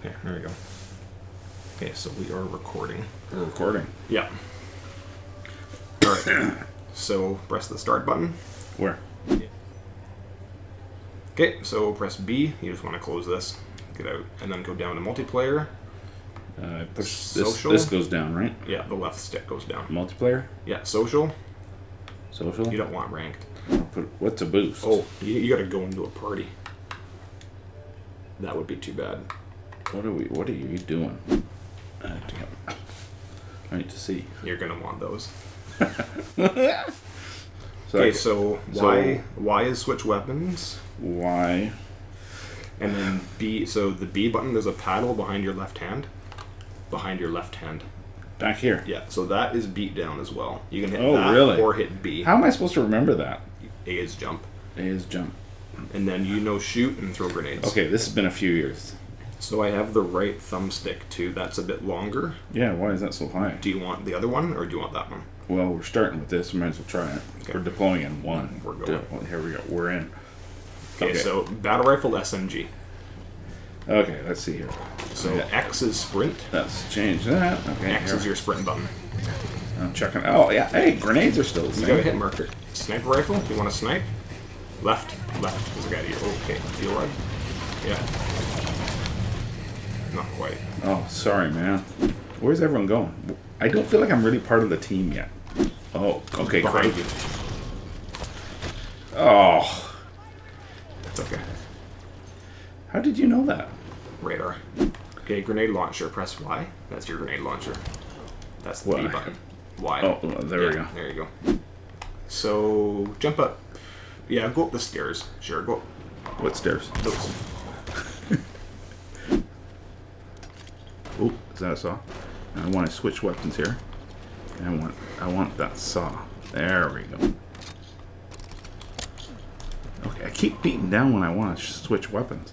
Okay, there we go. Okay, so we are recording. We're recording. Yeah. All right. so press the start button. Where? Okay, so press B. You just want to close this, get out, and then go down to multiplayer. Uh, push this. This goes down, right? Yeah, the left stick goes down. Multiplayer, Yeah, social. social. You don't want ranked. Put, what's a boost? Oh, you, you got to go into a party. That would be too bad. What are we? What are you doing? Uh, damn. I need to see. You're gonna want those. So, Okay, so so- Y Y is switch weapons, why? and then B. So the B button, there's a paddle behind your left hand. Behind your left hand. Back here. Yeah, so that is beat down as well. You can hit Oh, that really? or hit B. How am I supposed to remember that? A is jump, A is jump. and then you know shoot and throw grenades. Okay, this has been a few years. So I have the right thumbstick too. That's a bit longer. Yeah, why is that so high? Do you want the other one or do you want that one? Well, we're starting with this. We might as well try it. Okay. We're deploying in one. We're going. De- here we go. We're in. Okay, Okay. so battle rifle SMG. Okay, let's see here. So. X is sprint. Let's change that. Okay, X here. is your sprint button. I'm checking. Oh yeah. Hey, grenades are still the You got a hit marker. Sniper rifle. You want to snipe? Left. Left. There's a guy here. Okay. Feel right? Yeah. Not quite. Oh, sorry, man. Where's everyone going? I don't feel like I'm really part of the team yet. Oh, okay, great. Oh, It's okay. how did you know that? Radar. Okay, grenade launcher. Press Y. That's your grenade launcher. That's the B Y. button. Y. Oh, well, there we go. There you go. So jump up. Yeah, go up the stairs. Sure, go up What stairs? those. Oh, is that a SAW? I want to switch weapons here. I want, I want that SAW. There we go. Okay, I keep beating down when I want to switch weapons.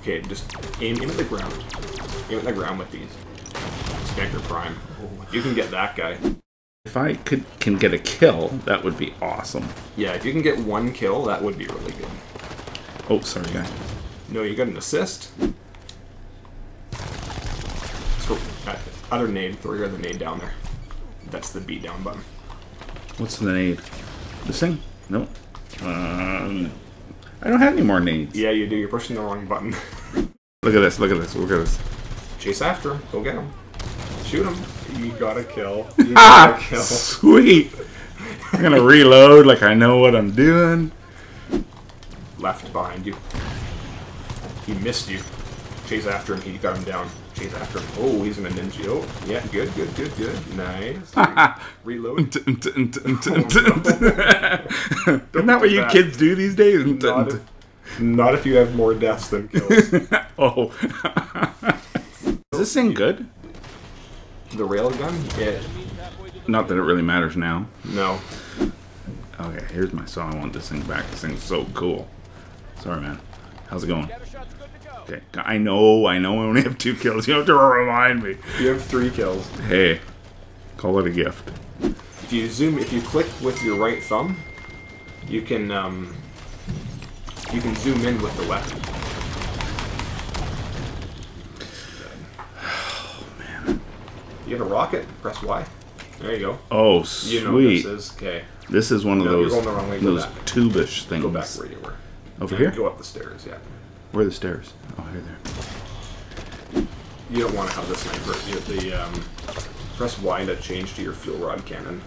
Okay, just aim, aim at the ground. Aim at the ground with these. Sniper Prime. You can get that guy. If I could can get a kill, that would be awesome. Yeah, if you can get one kill, that would be really good. Oh, sorry, guy. No, you got an assist. So, uh, other nade, throw your other nade down there. That's the beat down button. What's the nade? This thing? Nope. Um, I don't have any more nades. Yeah, you do. You're pushing the wrong button. Look at this. Look at this. Look at this. Chase after him. Go get him. Shoot him. You got a kill. You Ah, got a kill. sweet. I'm gonna reload like I know what I'm doing. Left behind you. He missed you. Chase after him. He got him down. Chase after him. Oh, he's in a ninja. Oh, yeah, good, good, good, good. Nice. Reload. Isn't that what you that. kids do these days? Not if, not if you have more deaths than kills. oh. Is this thing good? the railgun? Yeah. Not that it really matters now. No. Okay, here's my SAW. I want this thing back. This thing's so cool. Sorry, man. How's it going? Okay, I know, I know I only have two kills. You have to remind me. You have three kills. Hey, call it a gift. If you zoom, if you click with your right thumb, you can um, you can zoom in with the weapon. Oh man! You have a rocket? Press Y. There you go. Oh, You know sweet. what this is. Okay. This is one of No, those going the wrong way. Go those tubish things. Go back where you were. Over Yeah, here? Go up the stairs. Yeah. Where are the stairs? Oh, here there. You don't want to have the sniper. You have the um, press Y to change to your fuel rod cannon.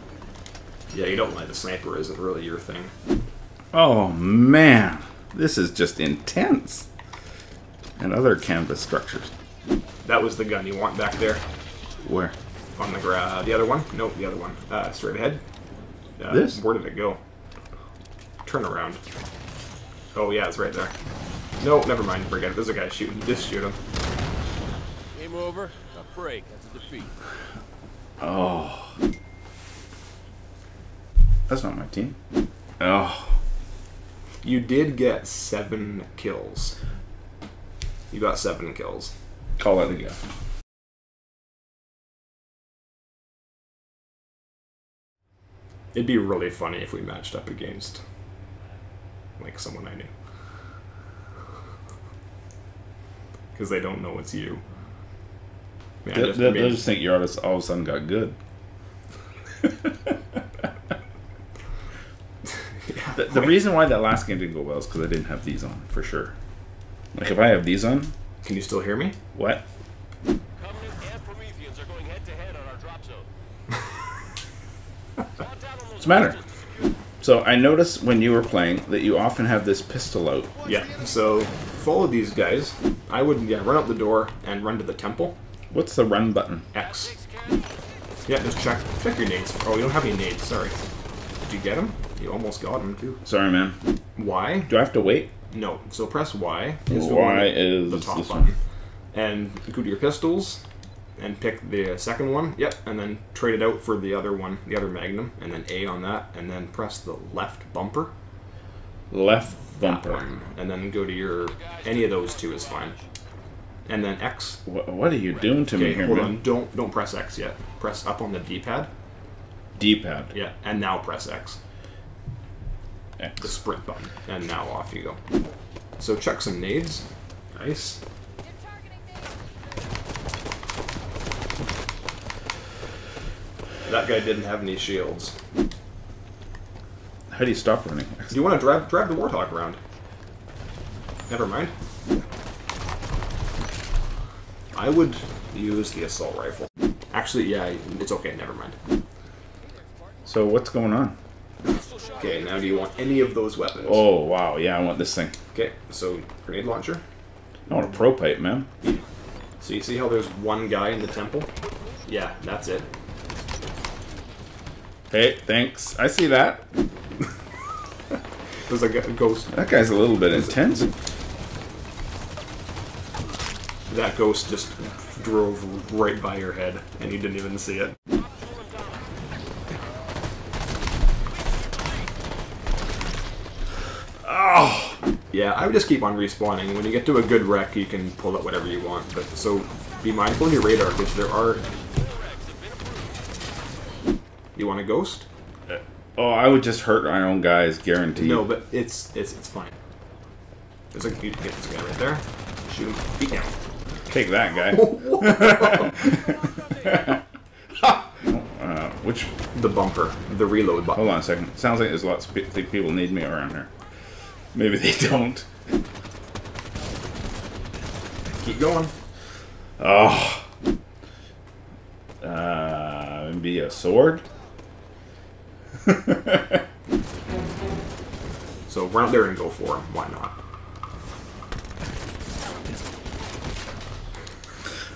Yeah, you don't like the sniper. Isn't really your thing. Oh man, this is just intense. And other canvas structures. That was the gun you want back there. Where? On the gra- the other one? Nope, the other one. Uh, straight ahead. Uh, This? Where did it go? Turn around. Oh yeah, it's right there. No, never mind. Forget it. There's a guy shooting. Just shoot him. Game over. A break. That's a defeat. Oh. That's not my team. Oh. You did get seven kills. You got seven kills. Call it a gift. It'd be really funny if we matched up against like someone I knew. Because they don't know it's you. Man, They'll, just- they'll- I mean, they'll just think you all of, all of a sudden got good. yeah, The, the reason why that last game didn't go well is because I didn't have these on, for sure. Like, if I have these on, Can you still hear me? what? Covenant and Prometheans are going head to head on our drop zone. Slot down on those What's the matter? hostiles to secure- So I noticed when you were playing that you often have this pistol out. Yeah. So follow these guys. I would yeah run out the door and run to the temple. What's the run button? X. Yeah, just check check your nades. Oh, you don't have any nades. Sorry. Did you get them? You almost got them too. Sorry, man. Y? Do I have to wait? No. So press Y. Y is the top this button. one. And go to your pistols and pick the second one. Yep. And then trade it out for the other one, the other Magnum, and then A on that, and then press the left bumper. Left That bumper. one, and then go to your any of those two is fine. And then X. What, what are you doing to me here, hold man? on. Don't don't press X yet. Press up on the D-pad. D-pad. Yeah, and now press X, X. the sprint button, and now off you go. So check some nades. Nice. That guy didn't have any shields. How do you stop running? Do you want to drive drive the warthog around? Never mind. I would use the assault rifle. Actually, yeah, it's okay. Never mind. So what's going on? Okay, now do you want any of those weapons? Oh wow, yeah, I want this thing. Okay, so grenade launcher. I want a pro pipe, man. So you see how there's one guy in the temple? Yeah, that's it. Hey, thanks. I see that. There's a ghost. That guy's a little bit intense. That ghost just drove right by your head, and you didn't even see it. Oh, Yeah, I would just keep on respawning. When you get to a good REQ, you can pull up whatever you want. But so be mindful of your radar, because there are. You want a ghost? Oh, I would just hurt my own guys, guaranteed. No, but it's it's it's fine. There's a you get this guy right there. Shoot him. Beat him. Take that guy. uh, which? The bumper, the reload button. Hold on a second. Sounds like there's lots of pe- people need me around here. Maybe they don't. Keep going. Oh. Uh, maybe a sword. So run out there and go for him. Why not?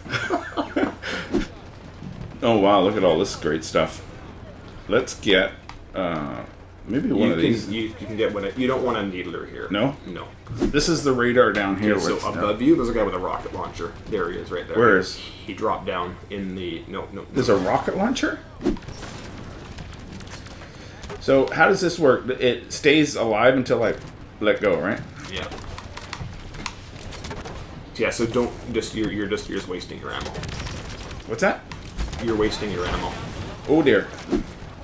Oh wow! Look at all this great stuff. Let's get uh, maybe one you of can, these. You, you can get one. You don't want a needler here. No? No. This is the radar down here. Okay, so it's- above you, there's a guy with a rocket launcher. There he is, right there. Where is- He dropped down in the no no. There's a rocket launcher. So how does this work? It stays alive until I let go, right? Yeah. Yeah. So don't just you're you're just you're just wasting your ammo. What's that? You're wasting your ammo. Oh dear.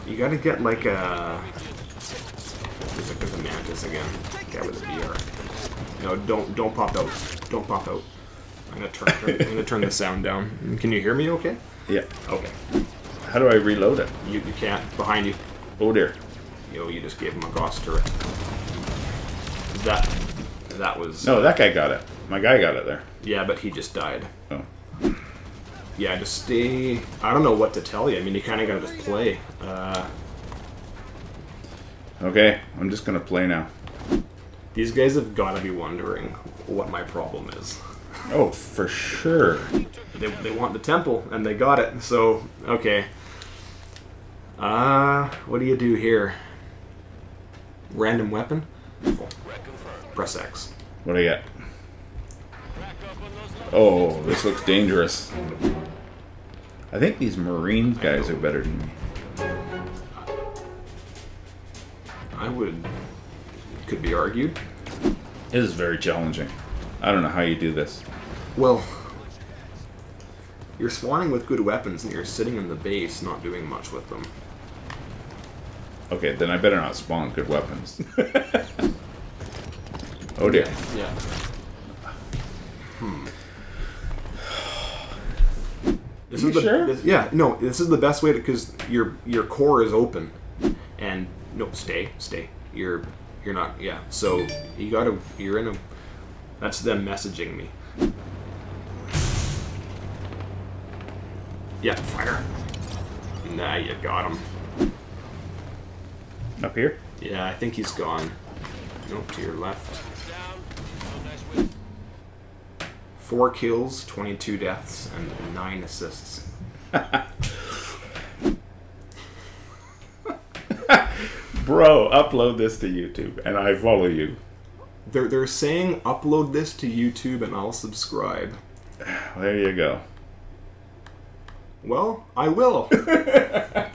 You gotta get like a. There's a, there's a mantis again. Guy with a BR. No, don't don't pop out. Don't pop out. I'm gonna turn. turn I'm gonna turn the sound down. Can you hear me? Okay. Yeah. Okay. How do I reload it? You you can't. Behind you. Oh dear. Yo, you just gave him a Gauss turret. That that was No, that guy got it. My guy got it there. yeah, but he just died. Oh. Yeah, just stay. I don't know what to tell you. I mean, you kind of gotta just play. Uh, Okay, I'm just gonna play now. these guys have got to be wondering what my problem is. Oh, for sure. They, they want the temple, and they got it. So okay. Uh, what do you do here? Random weapon. Press X. What do I get? Rack up on those levels. Oh, this looks dangerous. I think these Marines guys are better than me. I would. Could be argued. It is very challenging. I don't know how you do this. Well, you're spawning with good weapons, and you're sitting in the base, not doing much with them. Okay, then I better not spawn good weapons. oh dear. Yeah. Hmm. This You is the sure? this- yeah no. This is the best way to because your your core is open, and no stay stay. You're you're not yeah. So you gotta you're in a. That's them messaging me. Yeah, fire. Nah, you got him. Up here? Yeah, I think he's gone. Nope, to your left. Down. Nice win. Four kills, 22 deaths, and nine assists. Bro, upload this to YouTube and I follow you. They're, they're saying upload this to YouTube and I'll subscribe. There you go. Well, I will.